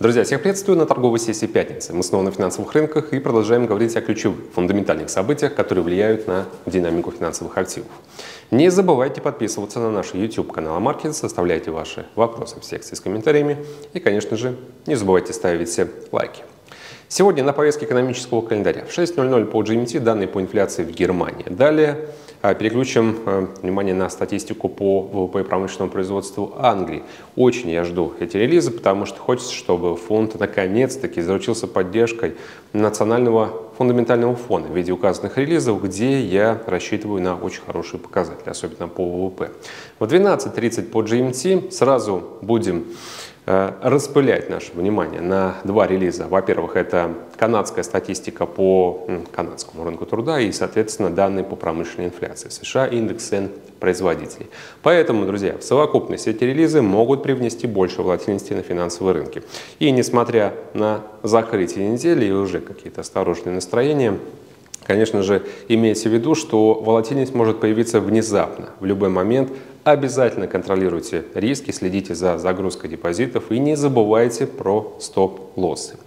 Друзья, всех приветствую на торговой сессии пятницы. Мы снова на финансовых рынках и продолжаем говорить о ключевых, фундаментальных событиях, которые влияют на динамику финансовых активов. Не забывайте подписываться на наш YouTube канал Маркет, оставляйте ваши вопросы в секции с комментариями и, конечно же, не забывайте ставить лайки. Сегодня на повестке экономического календаря в 6.00 по GMT данные по инфляции в Германии. Далее а, переключим а, внимание на статистику по ВВП и промышленному производству Англии. Очень я жду эти релизы, потому что хочется, чтобы фонд наконец-таки заручился поддержкой национального фундаментального фона в виде указанных релизов, где я рассчитываю на очень хорошие показатели, особенно по ВВП. В 12.30 по GMT сразу будем распылять наше внимание на два релиза. Во-первых, это канадская статистика по канадскому рынку труда и, соответственно, данные по промышленной инфляции США, индекс цен производителей. Поэтому, друзья, в совокупности эти релизы могут привнести больше волатильности на финансовые рынки. И несмотря на закрытие недели и уже какие-то осторожные настроения, Конечно же, имейте в виду, что волатильность может появиться внезапно, в любой момент, Обязательно контролируйте риски, следите за загрузкой депозитов и не забывайте про стоп-лоссы.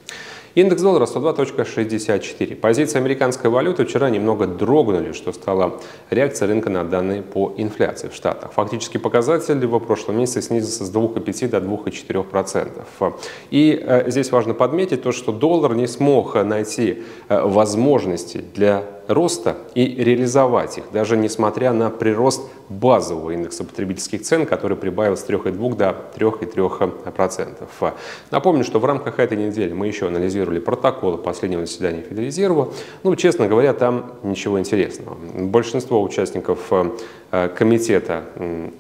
Индекс доллара 102.64. Позиции американской валюты вчера немного дрогнули, что стало реакцией рынка на данные по инфляции в Штатах. Фактически показатель в прошлом месяце снизился с 2,5 до 2,4%. И э, здесь важно подметить то, что доллар не смог найти э, возможности для роста и реализовать их, даже несмотря на прирост базового индекса потребительских цен, который прибавил с 3,2 до 3,3%. Напомню, что в рамках этой недели мы еще анализировали протоколы последнего заседания Федрезерва. Ну, честно говоря, там ничего интересного. Большинство участников э, комитета,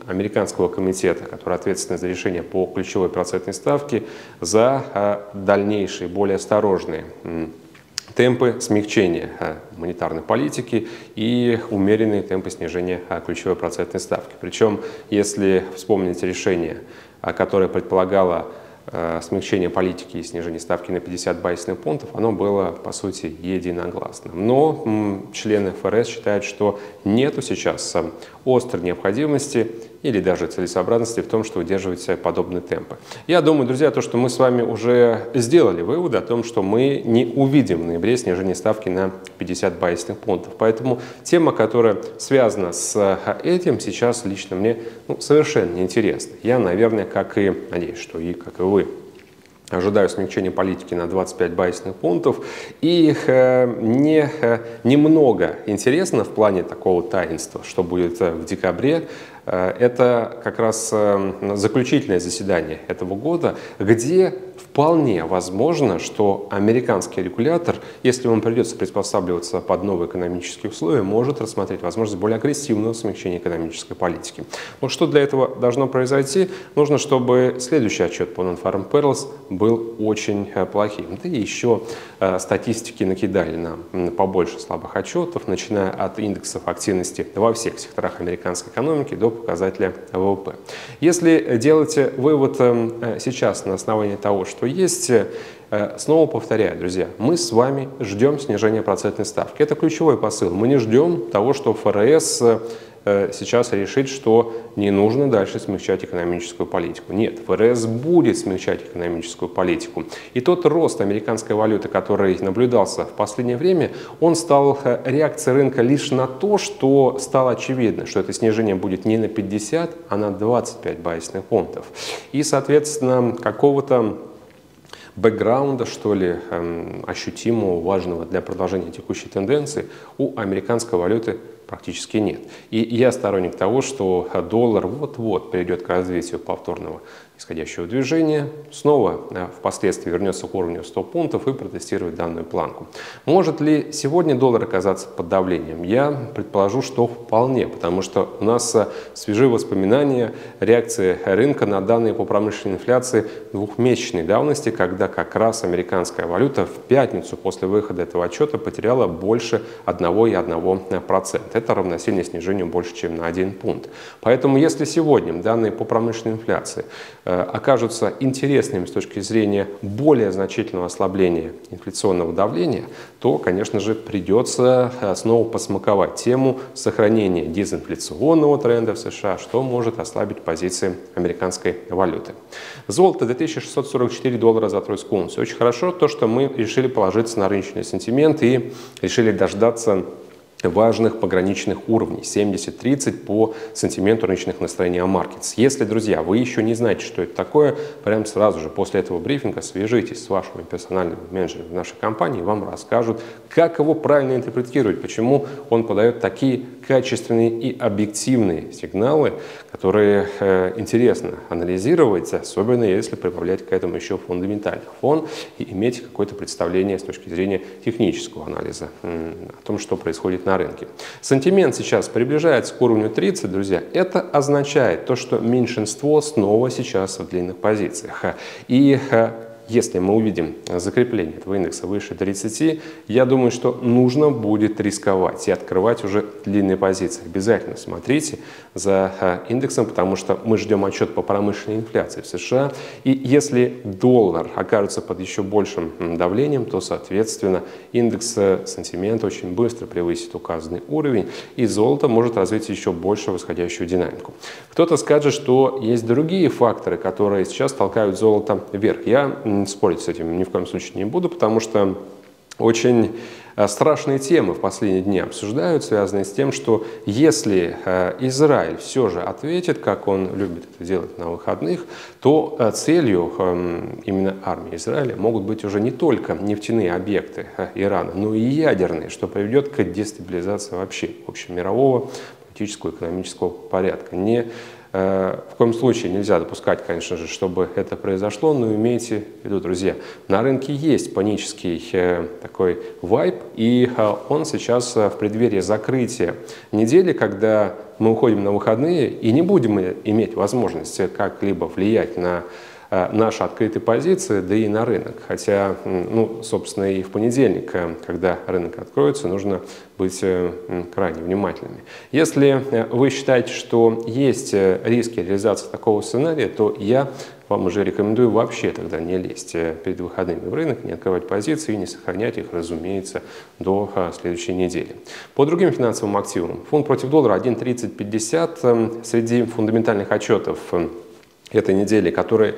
американского комитета, который ответственен за решение по ключевой процентной ставке, за э, дальнейшие, более осторожные темпы смягчения а, монетарной политики и умеренные темпы снижения а, ключевой процентной ставки. Причем, если вспомнить решение, а, которое предполагало смягчение политики и снижение ставки на 50 базисных пунктов, оно было, по сути, единогласным. Но члены ФРС считают, что нету сейчас острой необходимости или даже целесообразности в том, что удерживать подобные темпы. Я думаю, друзья, то, что мы с вами уже сделали выводы о том, что мы не увидим в ноябре снижение ставки на 50 базисных пунктов. Поэтому тема, которая связана с э, этим, сейчас лично мне ну, совершенно неинтересна. Я, наверное, как и, надеюсь, что и как и вы, Ожидаю смягчения политики на 25 базисных пунктов. И э, мне э, немного интересно в плане такого таинства, что будет э, в декабре. Э, это как раз э, заключительное заседание этого года, где вполне возможно, что американский регулятор, если ему придется приспосабливаться под новые экономические условия, может рассмотреть возможность более агрессивного смягчения экономической политики. Вот что для этого должно произойти? Нужно, чтобы следующий отчет по Non-Farm Perils был очень э, плохим. Да и еще э, статистики накидали нам побольше слабых отчетов, начиная от индексов активности во всех секторах американской экономики до показателя ВВП. Если делаете вывод э, сейчас на основании того, что есть. Э, снова повторяю, друзья, мы с вами ждем снижения процентной ставки. Это ключевой посыл. Мы не ждем того, что ФРС э, сейчас решит, что не нужно дальше смягчать экономическую политику. Нет, ФРС будет смягчать экономическую политику. И тот рост американской валюты, который наблюдался в последнее время, он стал э, реакцией рынка лишь на то, что стало очевидно, что это снижение будет не на 50, а на 25 базисных пунктов. И, соответственно, какого-то бэкграунда, что ли, эм, ощутимого, важного для продолжения текущей тенденции у американской валюты практически нет. И я сторонник того, что доллар вот-вот перейдет к развитию повторного исходящего движения, снова э, впоследствии вернется к уровню 100 пунктов и протестирует данную планку. Может ли сегодня доллар оказаться под давлением? Я предположу, что вполне, потому что у нас э, свежие воспоминания реакции рынка на данные по промышленной инфляции двухмесячной давности, когда как раз американская валюта в пятницу после выхода этого отчета потеряла больше 1,1%. Это равносильно снижению больше, чем на 1 пункт. Поэтому если сегодня данные по промышленной инфляции э, окажутся интересными с точки зрения более значительного ослабления инфляционного давления, то, конечно же, придется э, снова посмаковать тему сохранения дезинфляционного тренда в США, что может ослабить позиции американской валюты. Золото 2644 доллара за тройскую унцию. Очень хорошо то, что мы решили положиться на рыночный сентимент и решили дождаться важных пограничных уровней 70-30 по сантименту рыночных настроений Markets. Если, друзья, вы еще не знаете, что это такое, прямо сразу же после этого брифинга свяжитесь с вашими персональными менеджерами нашей компании, вам расскажут, как его правильно интерпретировать, почему он подает такие качественные и объективные сигналы, которые э, интересно анализировать, особенно если прибавлять к этому еще фундаментальный фон и иметь какое-то представление с точки зрения технического анализа э, о том, что происходит на рынке. Сантимент сейчас приближается к уровню 30, друзья. Это означает то, что меньшинство снова сейчас в длинных позициях. И э, если мы увидим закрепление этого индекса выше 30, я думаю, что нужно будет рисковать и открывать уже длинные позиции. Обязательно смотрите за а, индексом, потому что мы ждем отчет по промышленной инфляции в США. И если доллар окажется под еще большим давлением, то, соответственно, индекс э, сантимента очень быстро превысит указанный уровень, и золото может развить еще больше восходящую динамику. Кто-то скажет, что есть другие факторы, которые сейчас толкают золото вверх. Я спорить с этим ни в коем случае не буду, потому что очень э, страшные темы в последние дни обсуждают, связанные с тем, что если э, Израиль все же ответит, как он любит это делать на выходных, то э, целью эм, именно армии Израиля могут быть уже не только нефтяные объекты Ирана, но и ядерные, что приведет к дестабилизации вообще общемирового политического и экономического порядка. Не в коем случае нельзя допускать, конечно же, чтобы это произошло, но имейте в виду, друзья, на рынке есть панический э, такой вайп, и э, он сейчас в преддверии закрытия недели, когда мы уходим на выходные и не будем иметь возможности как-либо влиять на Э, наши открытые позиции, да и на рынок. Хотя, ну, собственно, и в понедельник, э, когда рынок откроется, нужно быть э, крайне внимательными. Если вы считаете, что есть риски реализации такого сценария, то я вам уже рекомендую вообще тогда не лезть перед выходными в рынок, не открывать позиции и не сохранять их, разумеется, до следующей недели. По другим финансовым активам. Фунт против доллара 1.3050 среди фундаментальных отчетов этой недели, которые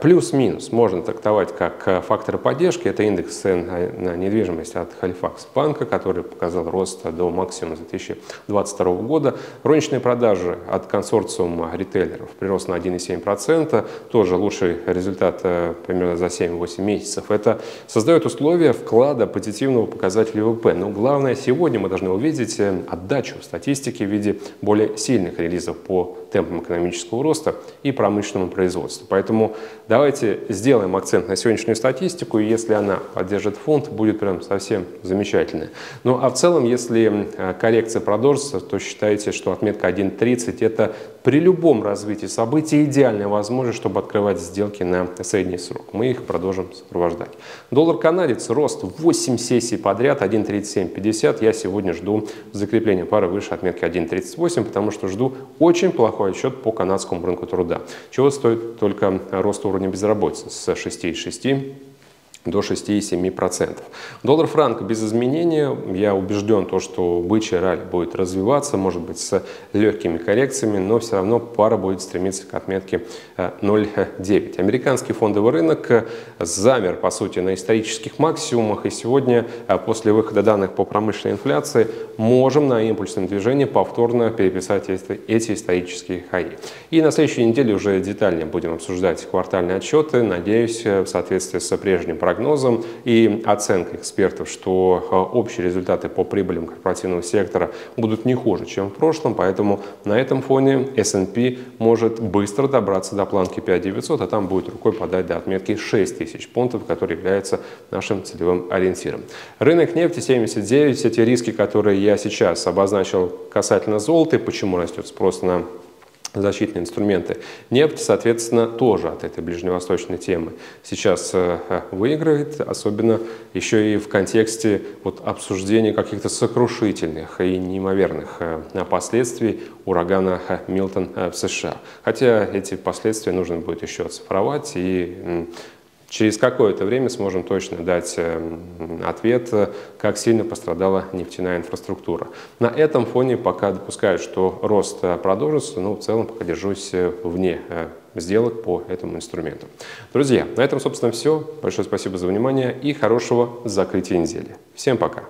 плюс-минус можно трактовать как э, факторы поддержки. Это индекс цен на недвижимость от Halifax банка, который показал рост до максимума 2022 года. Розничные продажи от консорциума ритейлеров прирост на 1,7%. Тоже лучший результат э, примерно за 7-8 месяцев. Это создает условия вклада позитивного показателя ВВП. Но главное, сегодня мы должны увидеть отдачу статистики в виде более сильных релизов по темпам экономического роста и промышленному производству. Поэтому давайте сделаем акцент на сегодняшнюю статистику, и если она поддержит фонд, будет прям совсем замечательно. Ну а в целом, если э, коррекция продолжится, то считайте, что отметка 1.30 это при любом развитии событий идеальная возможность, чтобы открывать сделки на средний срок. Мы их продолжим сопровождать. Доллар-канадец, рост 8 сессий подряд, 1.3750. Я сегодня жду закрепления пары выше отметки 1.38, потому что жду очень плохой отчет по канадскому рынку труда. Чего стоит только рост уровня безработицы с 6,6 до 6,7%. Доллар-франк без изменения. Я убежден, то, что бычья ралли будет развиваться, может быть, с легкими коррекциями, но все равно пара будет стремиться к отметке 0,9. Э, Американский фондовый рынок э, замер, по сути, на исторических максимумах, и сегодня, э, после выхода данных по промышленной инфляции, можем на импульсном движении повторно переписать эти исторические хаи. И на следующей неделе уже детальнее будем обсуждать квартальные отчеты, надеюсь, в соответствии с прежним прогнозом прогнозам и оценка экспертов, что э, общие результаты по прибылям корпоративного сектора будут не хуже, чем в прошлом, поэтому на этом фоне S&P может быстро добраться до планки 5900, а там будет рукой подать до отметки 6000 пунктов, который является нашим целевым ориентиром. Рынок нефти 79, все те риски, которые я сейчас обозначил касательно золота, почему растет спрос на защитные инструменты. Нефть, соответственно, тоже от этой ближневосточной темы сейчас э, выигрывает, особенно еще и в контексте вот обсуждения каких-то сокрушительных и неимоверных э, последствий урагана Милтон в США. Хотя эти последствия нужно будет еще оцифровать и Через какое-то время сможем точно дать э, ответ, как сильно пострадала нефтяная инфраструктура. На этом фоне пока допускают, что рост э, продолжится, но в целом пока держусь э, вне сделок по этому инструменту. Друзья, на этом, собственно, все. Большое спасибо за внимание и хорошего закрытия недели. Всем пока!